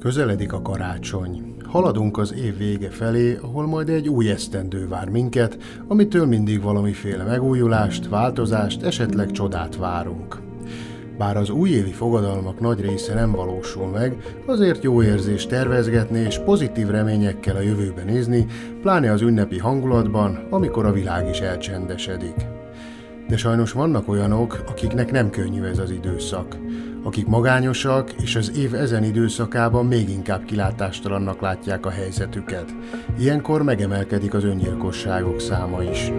Közeledik a karácsony. Haladunk az év vége felé, ahol majd egy új esztendő vár minket, amitől mindig valamiféle megújulást, változást, esetleg csodát várunk. Bár az újévi fogadalmak nagy része nem valósul meg, azért jó érzés tervezgetni és pozitív reményekkel a jövőbe nézni, pláne az ünnepi hangulatban, amikor a világ is elcsendesedik. De sajnos vannak olyanok, akiknek nem könnyű ez az időszak. Akik magányosak, és az év ezen időszakában még inkább kilátástalannak látják a helyzetüket. Ilyenkor megemelkedik az öngyilkosságok száma is.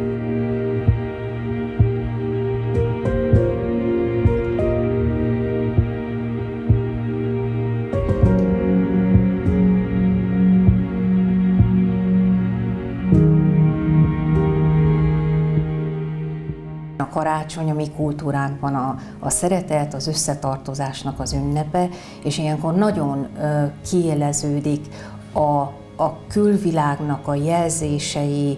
Karácsony a mi kultúránkban a, a szeretet, az összetartozásnak az ünnepe, és ilyenkor nagyon ö, kiéleződik a, a külvilágnak a jelzései,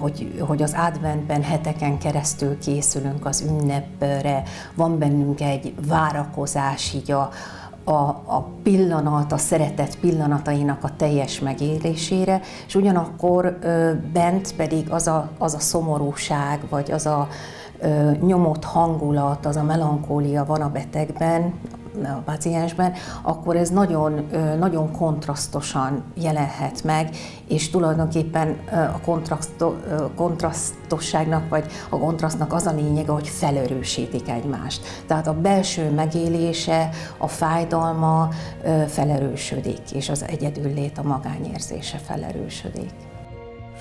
hogy, hogy az adventben heteken keresztül készülünk az ünnepre, van bennünk egy várakozás így a, a, a pillanat, a szeretet pillanatainak a teljes megélésére, és ugyanakkor ö, bent pedig az a, az a szomorúság, vagy az a, nyomott hangulat, az a melankólia van a betegben, a paciensben, akkor ez nagyon, nagyon kontrasztosan jelenhet meg, és tulajdonképpen a kontrasztosságnak, vagy a kontrasztnak az a lényege, hogy felerősítik egymást. Tehát a belső megélése, a fájdalma felerősödik, és az egyedüllét, a magányérzése felerősödik.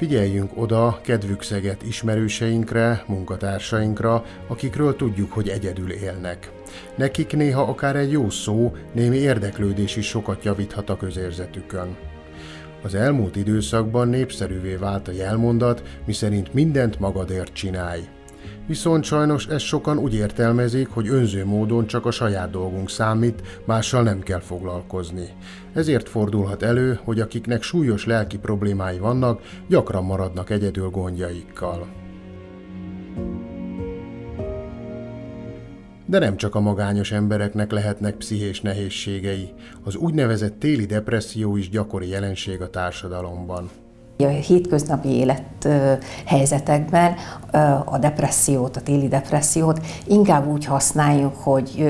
Figyeljünk oda kedvük szeget ismerőseinkre, munkatársainkra, akikről tudjuk, hogy egyedül élnek. Nekik néha akár egy jó szó, némi érdeklődés is sokat javíthat a közérzetükön. Az elmúlt időszakban népszerűvé vált a jelmondat, miszerint mindent magadért csinálj. Viszont sajnos ezt sokan úgy értelmezik, hogy önző módon csak a saját dolgunk számít, mással nem kell foglalkozni. Ezért fordulhat elő, hogy akiknek súlyos lelki problémái vannak, gyakran maradnak egyedül gondjaikkal. De nem csak a magányos embereknek lehetnek pszichés nehézségei, az úgynevezett téli depresszió is gyakori jelenség a társadalomban. A hétköznapi élet helyzetekben a depressziót, a téli depressziót. Inkább úgy használjuk, hogy,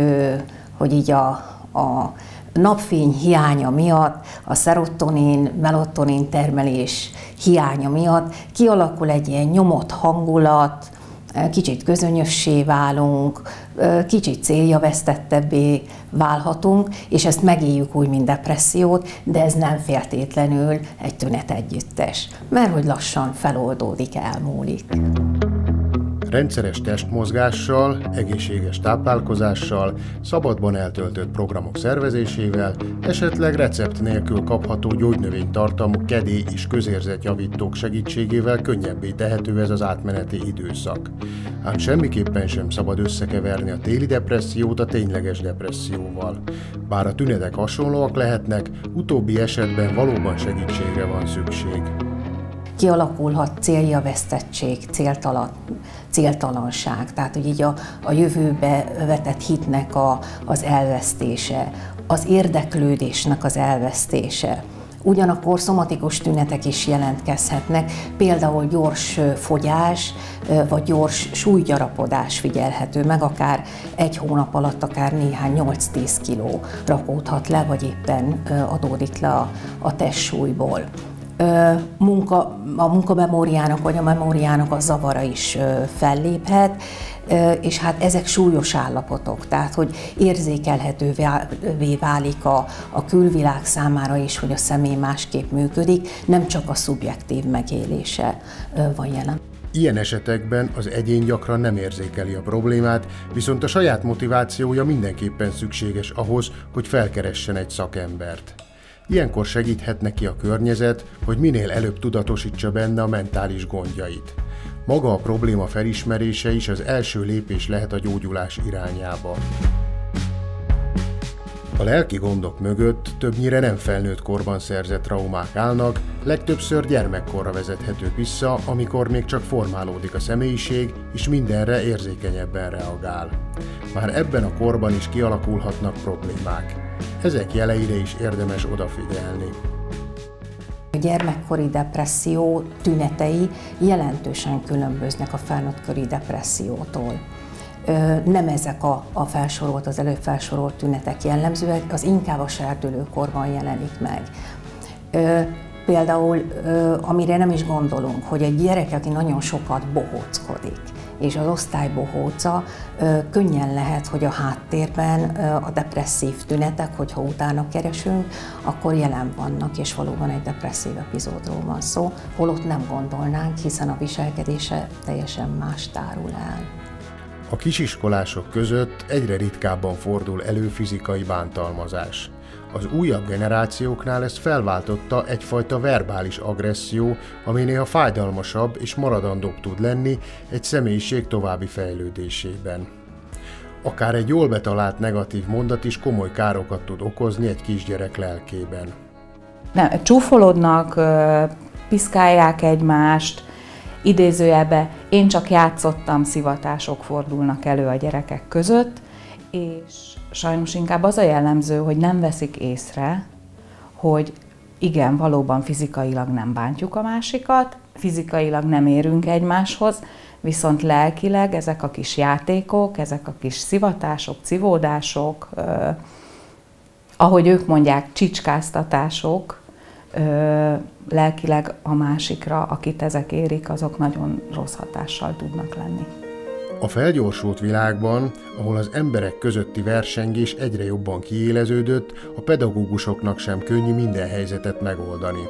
hogy így a, a napfény hiánya miatt, a szerotonin, melatonin termelés hiánya miatt kialakul egy ilyen nyomott hangulat, kicsit közönössé válunk, kicsit célja vesztettebbé válhatunk, és ezt megéljük úgy, mint depressziót, de ez nem feltétlenül egy tünet együttes, mert hogy lassan feloldódik, elmúlik. Rendszeres testmozgással, egészséges táplálkozással, szabadban eltöltött programok szervezésével, esetleg recept nélkül kapható gyógynövénytartalmú kedély és közérzetjavítók segítségével könnyebbé tehető ez az átmeneti időszak. Ám semmiképpen sem szabad összekeverni a téli depressziót a tényleges depresszióval. Bár a tünetek hasonlóak lehetnek, utóbbi esetben valóban segítségre van szükség kialakulhat célja vesztettség, céltalan, céltalanság, tehát hogy így a, a jövőbe vetett hitnek a, az elvesztése, az érdeklődésnek az elvesztése. Ugyanakkor szomatikus tünetek is jelentkezhetnek, például gyors fogyás vagy gyors súlygyarapodás figyelhető meg, akár egy hónap alatt akár néhány 8-10 kiló rakódhat le, vagy éppen adódik le a, a testsúlyból munka, a munkamemóriának vagy a memóriának a zavara is felléphet, és hát ezek súlyos állapotok, tehát hogy érzékelhetővé válik a, a külvilág számára is, hogy a személy másképp működik, nem csak a szubjektív megélése van jelen. Ilyen esetekben az egyén gyakran nem érzékeli a problémát, viszont a saját motivációja mindenképpen szükséges ahhoz, hogy felkeressen egy szakembert. Ilyenkor segíthet neki a környezet, hogy minél előbb tudatosítsa benne a mentális gondjait. Maga a probléma felismerése is az első lépés lehet a gyógyulás irányába. A lelki gondok mögött többnyire nem felnőtt korban szerzett traumák állnak, legtöbbször gyermekkorra vezethetők vissza, amikor még csak formálódik a személyiség, és mindenre érzékenyebben reagál. Már ebben a korban is kialakulhatnak problémák. Ezek jeleire is érdemes odafigyelni. A gyermekkori depresszió tünetei jelentősen különböznek a felnőttkori depressziótól. Nem ezek a, a felsorolt, az előbb felsorolt tünetek jellemzőek, az inkább a serdülőkorban jelenik meg. Például, amire nem is gondolunk, hogy egy gyerek, aki nagyon sokat bohóckodik, és az osztálybohóca könnyen lehet, hogy a háttérben a depresszív tünetek, hogyha utána keresünk, akkor jelen vannak, és valóban egy depresszív epizódról van szó, holott nem gondolnánk, hiszen a viselkedése teljesen más tárul el. A kisiskolások között egyre ritkábban fordul elő fizikai bántalmazás. Az újabb generációknál ezt felváltotta egyfajta verbális agresszió, ami néha fájdalmasabb és maradandóbb tud lenni egy személyiség további fejlődésében. Akár egy jól betalált negatív mondat is komoly károkat tud okozni egy kisgyerek lelkében. Nem, csúfolodnak, piszkálják egymást, idézőjelbe én csak játszottam, szivatások fordulnak elő a gyerekek között, és sajnos inkább az a jellemző, hogy nem veszik észre, hogy igen, valóban fizikailag nem bántjuk a másikat, fizikailag nem érünk egymáshoz, viszont lelkileg ezek a kis játékok, ezek a kis szivatások, civódások, ahogy ők mondják, csicskáztatások, eh, lelkileg a másikra, akit ezek érik, azok nagyon rossz hatással tudnak lenni. A felgyorsult világban, ahol az emberek közötti versengés egyre jobban kiéleződött, a pedagógusoknak sem könnyű minden helyzetet megoldani.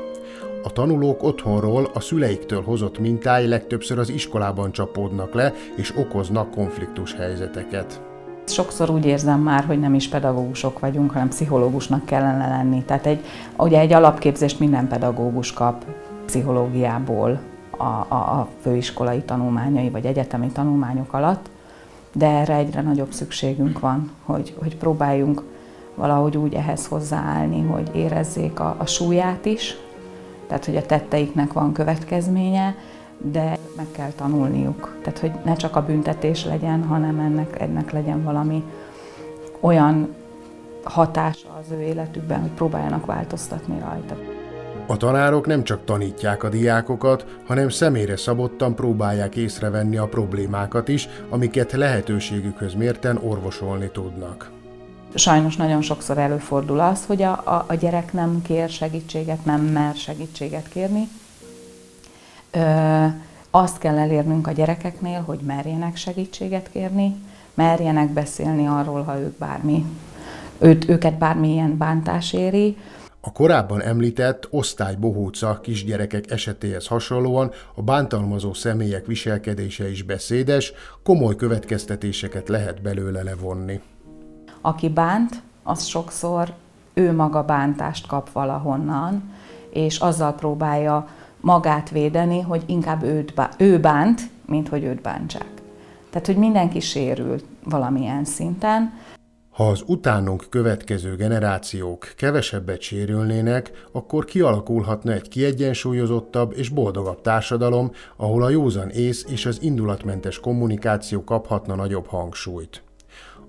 A tanulók otthonról a szüleiktől hozott mintái legtöbbször az iskolában csapódnak le, és okoznak konfliktus helyzeteket. Sokszor úgy érzem már, hogy nem is pedagógusok vagyunk, hanem pszichológusnak kellene lenni. Tehát egy, ugye egy alapképzést minden pedagógus kap pszichológiából, a, a, főiskolai tanulmányai vagy egyetemi tanulmányok alatt, de erre egyre nagyobb szükségünk van, hogy, hogy próbáljunk valahogy úgy ehhez hozzáállni, hogy érezzék a, a súlyát is, tehát hogy a tetteiknek van következménye, de meg kell tanulniuk. Tehát, hogy ne csak a büntetés legyen, hanem ennek, ennek legyen valami olyan hatása az ő életükben, hogy próbáljanak változtatni rajta. A tanárok nem csak tanítják a diákokat, hanem személyre szabottan próbálják észrevenni a problémákat is, amiket lehetőségükhöz mérten orvosolni tudnak. Sajnos nagyon sokszor előfordul az, hogy a, a, a gyerek nem kér segítséget, nem mer segítséget kérni. Ö, azt kell elérnünk a gyerekeknél, hogy merjenek segítséget kérni, merjenek beszélni arról, ha ők bármi, őt, őket bármilyen bántás éri, a korábban említett osztálybohóca kisgyerekek esetéhez hasonlóan a bántalmazó személyek viselkedése is beszédes, komoly következtetéseket lehet belőle levonni. Aki bánt, az sokszor ő maga bántást kap valahonnan, és azzal próbálja magát védeni, hogy inkább őt bá- ő bánt, mint hogy őt bántsák. Tehát, hogy mindenki sérül valamilyen szinten, ha az utánunk következő generációk kevesebbet sérülnének, akkor kialakulhatna egy kiegyensúlyozottabb és boldogabb társadalom, ahol a józan ész és az indulatmentes kommunikáció kaphatna nagyobb hangsúlyt.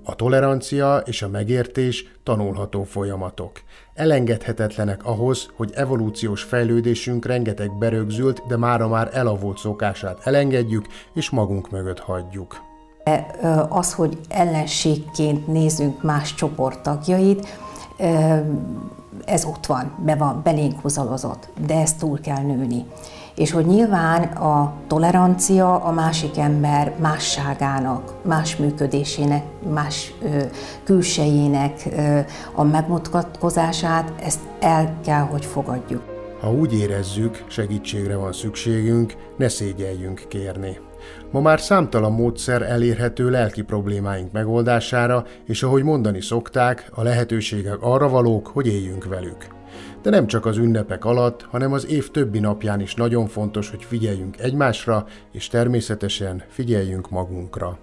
A tolerancia és a megértés tanulható folyamatok. Elengedhetetlenek ahhoz, hogy evolúciós fejlődésünk rengeteg berögzült, de mára már elavult szokását elengedjük és magunk mögött hagyjuk. Az, hogy ellenségként nézünk más csoporttagjait, ez ott van, be van, belénk húzalozott, de ezt túl kell nőni. És hogy nyilván a tolerancia a másik ember másságának, más működésének, más ö, külsejének ö, a megmutatkozását, ezt el kell, hogy fogadjuk. Ha úgy érezzük, segítségre van szükségünk, ne szégyeljünk kérni. Ma már számtalan módszer elérhető lelki problémáink megoldására, és ahogy mondani szokták, a lehetőségek arra valók, hogy éljünk velük. De nem csak az ünnepek alatt, hanem az év többi napján is nagyon fontos, hogy figyeljünk egymásra, és természetesen figyeljünk magunkra.